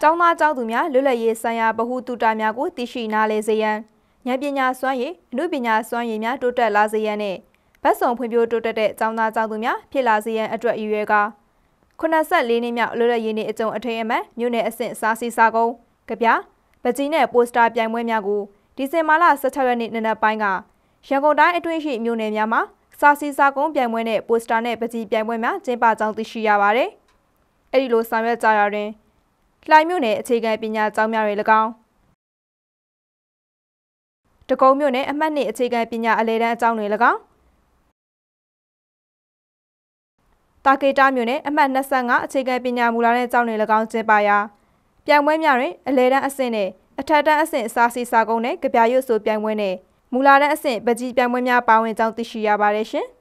ကျောင်းသားကျောင်းသူများလွတ်လပ်ရေးဆိုင်ရာဗဟုသုတများကိုသိရှိနားလည်စေရန်ဉာဏ်ပညာစွမ်းရည်အမှုပညာစွမ်းရည်များတိုးတက်လာစေရန်နဲ့ဗတ်စုံဖွံ့ဖြိုးတိုးတက်တဲ့ကျောင်းသားကျောင်းသူများဖြစ်လာစေရန်အတွက်ရည်ရွယ်ကာ84နှစ်မြောက်လွတ်လပ်ရေးနေ့အကြုံအထိမ်းအမှတ်မြို့နယ်အဆင့်စားစီစာကုန်းကြပြပကြီးနဲ့ပိုစတာပြိုင်ပွဲများကိုဒီဇင်ဘာလ16ရက်နေ့နံနက်ပိုင်းကရန်ကုန်တိုင်းအတွင်းရှိမြို့နယ်များမှာစာစီစာကုန်းပြိုင်ပွဲနဲ့ပိုစတာနဲ့ပကြီးပြိုင်ပွဲများကျင်းပကြောင်းသိရှိရပါတယ်။အဲဒီလိုဆောင်ရွက်ကြရတွင် လှိုင်မြို့နယ်အခြေခံပညာကျောင်းများတွေ၎င်းတကုံမြို့နယ်အမှတ်နှစ်အခြေခံပညာအလဲတန်းအကျောင်းတွေ၎င်းတာကေတာမြို့နယ်အမှတ်25အခြေခံပညာမူလာတဲ့ကျောင်းတွေ၎င်းကျင်းပရာပြိုင်ပွဲများတွင်အလဲတန်းအဆင့်နဲ့အထက်တန်းအဆင့်စာစီစာကုန်းနဲ့ကြပြရွတ်ဆိုပြိုင်ပွဲနဲ့မူလာတန်းအဆင့်ပကြီးပြိုင်ပွဲများပါဝင်ကြောင်းသိရှိရပါတယ်ရှင်။